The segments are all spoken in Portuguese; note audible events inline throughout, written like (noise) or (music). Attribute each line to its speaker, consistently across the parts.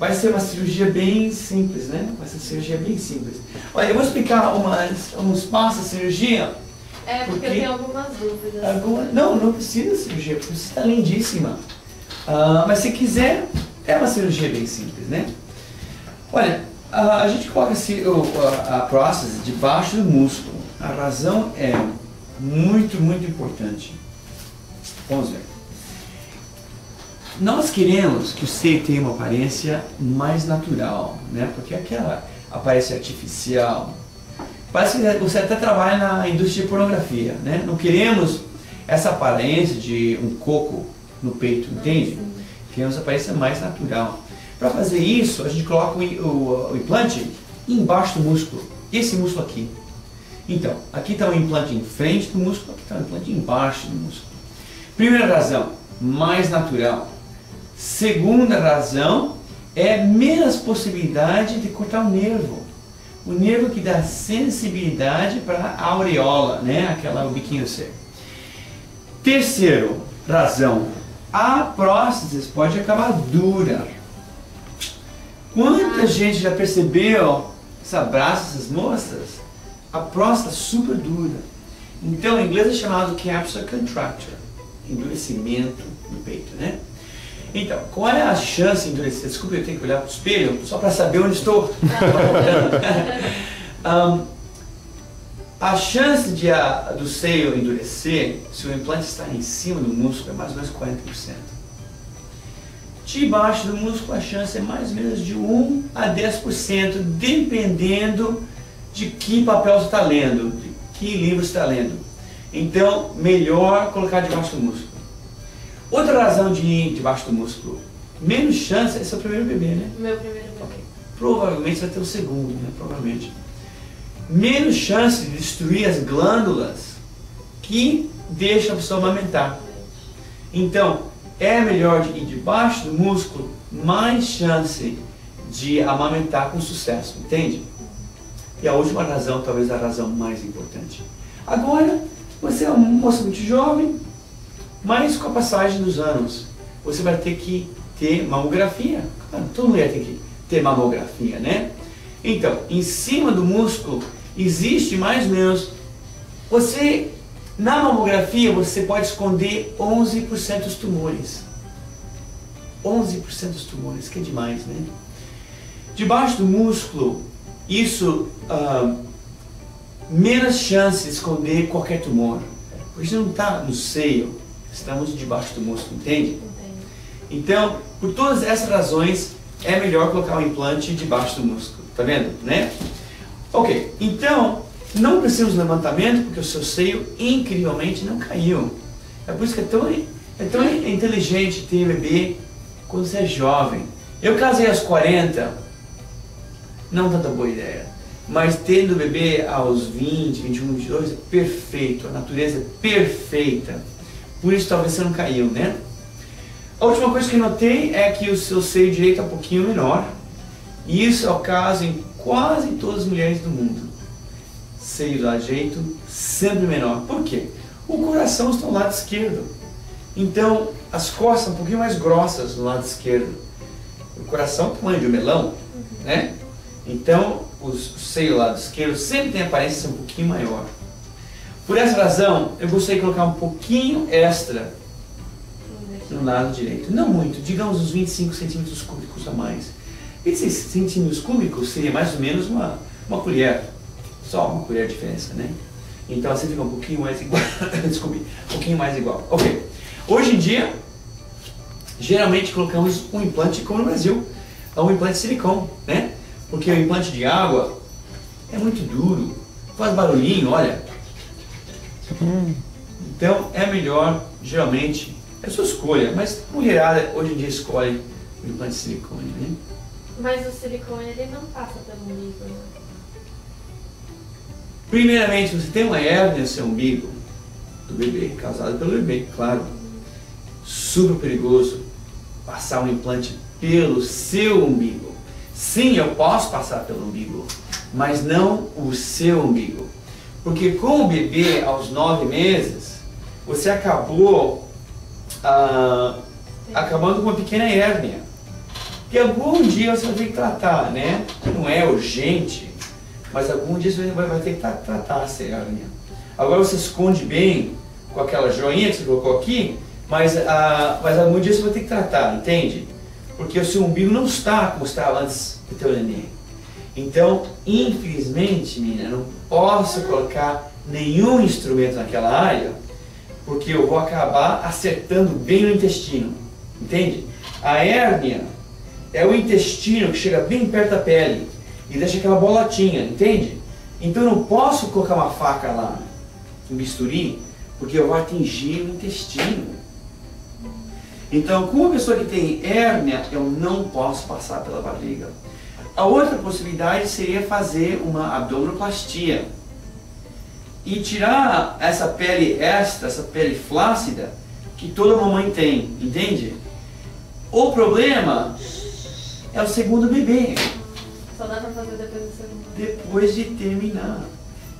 Speaker 1: vai ser uma cirurgia bem simples, né? Vai ser uma cirurgia bem simples. Olha, eu vou explicar umas, uns passos da cirurgia.
Speaker 2: É, porque,
Speaker 1: Porque-
Speaker 2: eu tenho algumas dúvidas.
Speaker 1: Alguma... Não, não precisa de cirurgia, porque você está lindíssima. Ah, mas se quiser, é uma cirurgia bem simples, né? Olha, a, a gente coloca assim, o- a, a próstase debaixo do músculo. A razão é muito, muito importante. Vamos ver. Nós queremos que o seio tenha uma aparência mais natural, né? Porque aquela aparência artificial parece que você até trabalha na indústria de pornografia, né? Não queremos essa aparência de um coco no peito, entende? Queremos a aparência mais natural. Para fazer isso, a gente coloca o, o- o implante embaixo do músculo. Esse músculo aqui. Então, aqui está o implante em frente do músculo, aqui está o implante embaixo do músculo. Primeira razão, mais natural. Segunda razão é menos possibilidade de cortar o nervo. O nervo que dá sensibilidade para a aureola, né? Aquela o biquinho seco. Terceiro razão, a próstase pode acabar dura. Quanta gente já percebeu esse abraço dessas moças? A próstata super dura. Então, em inglês é chamado capsular contracture, endurecimento no peito, né? Então, qual é a chance de endurecer? Desculpa, eu tenho que olhar para o espelho só para saber onde estou. (laughs) Um, a chance de a, do seio endurecer, se o implante está em cima do músculo, é mais ou menos 40%. Debaixo do músculo, a chance é mais ou menos de 1 a 10%, dependendo de que papel você está lendo, de que livro você está lendo. Então, melhor colocar debaixo do músculo. Outra razão de ir debaixo do músculo, menos chance é seu primeiro bebê, né?
Speaker 2: Meu primeiro bebê.
Speaker 1: Ok. Provavelmente você vai ter o segundo, né? Provavelmente. Menos chance de destruir as glândulas que deixam a pessoa amamentar. Então, é melhor de ir debaixo do músculo, mais chance de amamentar com sucesso, entende? E a última razão, talvez a razão mais importante. Agora, você é uma moça muito jovem, mas com a passagem dos anos, você vai ter que ter mamografia. Claro, toda mulher tem que ter mamografia, né? Então, em cima do músculo existe mais ou menos. Você, na mamografia, você pode esconder 11% dos tumores. 11% dos tumores, que é demais, né? Debaixo do músculo, isso ah, menos chance de esconder qualquer tumor. Porque não está no seio, estamos debaixo do músculo, entende?
Speaker 2: Entendo.
Speaker 1: Então, por todas essas razões, é melhor colocar um implante debaixo do músculo. Tá vendo? Né? Ok, então, não precisamos de levantamento porque o seu seio incrivelmente não caiu. É por isso que é tão, é tão inteligente ter bebê quando você é jovem. Eu casei aos 40, não tanta boa ideia. Mas tendo bebê aos 20, 21, 22 é perfeito. A natureza é perfeita. Por isso talvez você não caiu, né? A última coisa que notei é que o seu seio direito é um pouquinho menor. E isso é o caso em quase todas as mulheres do mundo. Seio do lado direito sempre menor. Por quê? O coração está no lado esquerdo. Então, as costas são um pouquinho mais grossas no lado esquerdo. O coração é o tamanho de um melão, né? Então, os- o seio do lado esquerdo sempre tem aparência de ser um pouquinho maior. Por essa razão, eu gostaria de colocar um pouquinho extra no lado direito. Não muito, digamos uns 25 centímetros cúbicos a mais. 26 centímetros cúbicos seria mais ou menos uma, uma colher. Só uma colher de diferença, né? Então você fica um pouquinho mais igual. (laughs) Desculpe, um pouquinho mais igual. Ok. Hoje em dia, geralmente colocamos um implante, como no Brasil, um implante de silicone, né? Porque o implante de água é muito duro, faz barulhinho, olha. Então é melhor, geralmente, é sua escolha, mas mulherada hoje em dia escolhe o implante de silicone, né?
Speaker 2: Mas o silicone ele não passa pelo umbigo, né?
Speaker 1: Primeiramente, você tem uma hérnia no seu umbigo do bebê, causada pelo bebê, claro. Super perigoso passar um implante pelo seu umbigo. Sim, eu posso passar pelo umbigo, mas não o seu umbigo. Porque com o bebê aos nove meses, você acabou ah, acabando com uma pequena hérnia. que algum dia você vai ter que tratar, né? Não é urgente, mas algum dia você vai, vai ter que tratar essa hérnia. Agora você esconde bem com aquela joinha que você colocou aqui, mas, ah, mas algum dia você vai ter que tratar, entende? Porque o seu umbigo não está como estava antes do teu neném. Então, infelizmente, menina, não posso colocar nenhum instrumento naquela área, porque eu vou acabar acertando bem no intestino. Entende? A hérnia é o intestino que chega bem perto da pele e deixa aquela bolotinha, entende? Então eu não posso colocar uma faca lá, um bisturi, porque eu vou atingir o intestino. Então, com uma pessoa que tem hérnia, eu não posso passar pela barriga. A outra possibilidade seria fazer uma abdominoplastia e tirar essa pele extra, essa pele flácida que toda mamãe tem, entende? O problema é o segundo bebê.
Speaker 2: Só dá pra fazer depois do segundo.
Speaker 1: Depois de terminar.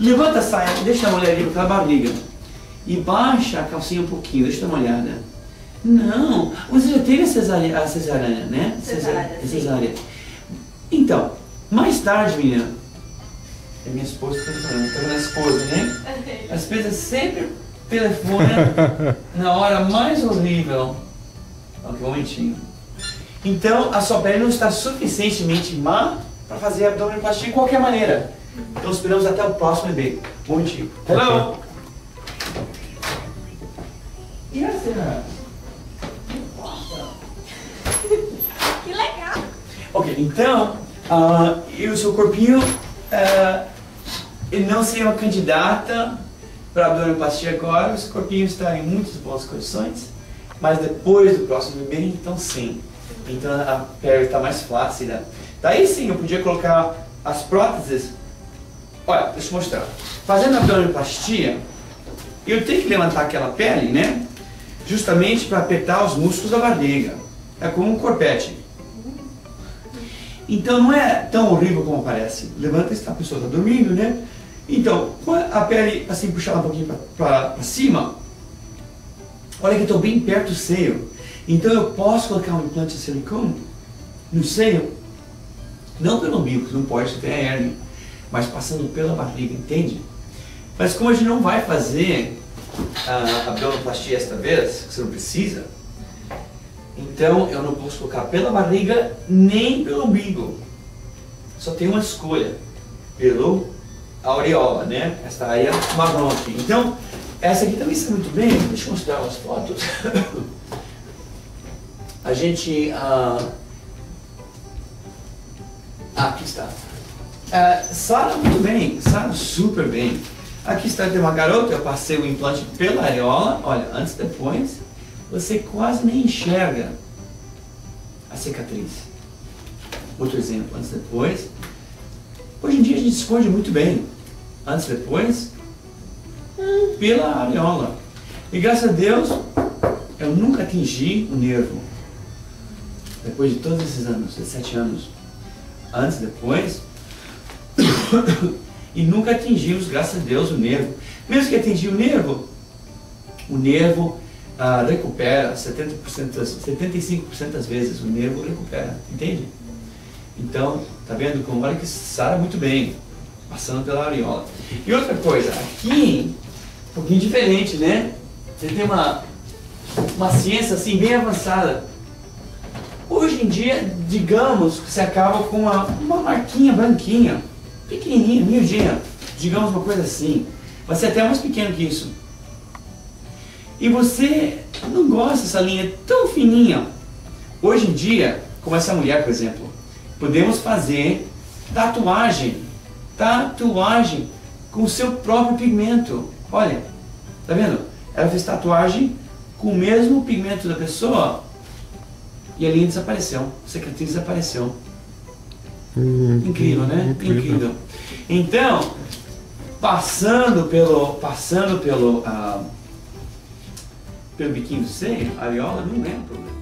Speaker 1: Levanta a saia, deixa uma olhadinha pra barriga. E baixa a calcinha um pouquinho, deixa eu dar uma olhada. Não, você já teve a cesárea, a cesárea né?
Speaker 2: Cesárea,
Speaker 1: cesárea. Então, mais tarde, menina, é minha esposa que está falando, tá minha esposa, né? (laughs) As pessoas sempre telefonam (laughs) na hora mais horrível. Ok, um momentinho. Então, a sua pele não está suficientemente má para fazer abdominoplastia de qualquer maneira. Então, esperamos até o próximo bebê. Um momentinho. Hello! Yes, sir.
Speaker 2: Que legal!
Speaker 1: Ok, então, uh, e o seu corpinho uh, não ser uma candidata para abdominoplastia agora, o seu corpinho está em muitas boas condições, mas depois do próximo bebê, então sim. Então a pele está mais flácida. Daí sim eu podia colocar as próteses. Olha, deixa eu mostrar. Fazendo abdominoplastia, eu tenho que levantar aquela pele, né? Justamente para apertar os músculos da barriga. É como um corpete. Então não é tão horrível como parece. Levanta e a pessoa está dormindo, né? Então, a pele assim puxada um pouquinho para cima, olha que estou bem perto do seio. Então eu posso colocar um implante de silicone no seio, não pelo umbigo, não pode, tem a hernia, mas passando pela barriga, entende? Mas como a gente não vai fazer a abdominoplastia esta vez, que você não precisa, então eu não posso colocar pela barriga nem pelo umbigo. Só tem uma escolha, pelo aureola, né? Esta área marrom aqui. Então, essa aqui também está muito bem. Deixa eu mostrar as fotos. (laughs) a gente. Ah, aqui está. Ah, Sara muito bem, Sara super bem. Aqui está de uma garota, eu passei o implante pela areola, olha, antes e depois, você quase nem enxerga a cicatriz. Outro exemplo, antes e depois. Hoje em dia a gente esconde muito bem, antes e depois, pela areola. E graças a Deus, eu nunca atingi o nervo. Depois de todos esses anos, 17 anos. Antes e depois. (coughs) e nunca atingimos, graças a Deus, o nervo. Mesmo que atingi o nervo, o nervo ah, recupera 70%, 75% das vezes, o nervo recupera, entende? Então, tá vendo como olha que sara muito bem, passando pela areola. E outra coisa, aqui, um pouquinho diferente, né? Você tem uma, uma ciência assim bem avançada. Hoje em dia, digamos que você acaba com uma, uma marquinha branquinha, pequenininha, miudinha, digamos uma coisa assim. Vai ser até mais pequeno que isso. E você não gosta dessa linha tão fininha. Hoje em dia, como essa mulher, por exemplo, podemos fazer tatuagem. Tatuagem com o seu próprio pigmento. Olha, tá vendo? Ela fez tatuagem com o mesmo pigmento da pessoa e a linha desapareceu, a cicatriz desapareceu.
Speaker 3: Hum,
Speaker 1: Incrível, né?
Speaker 3: incrível.
Speaker 1: Incrível. Então, passando pelo, passando pelo, ah, pelo biquinho seio, a areola não é um problema.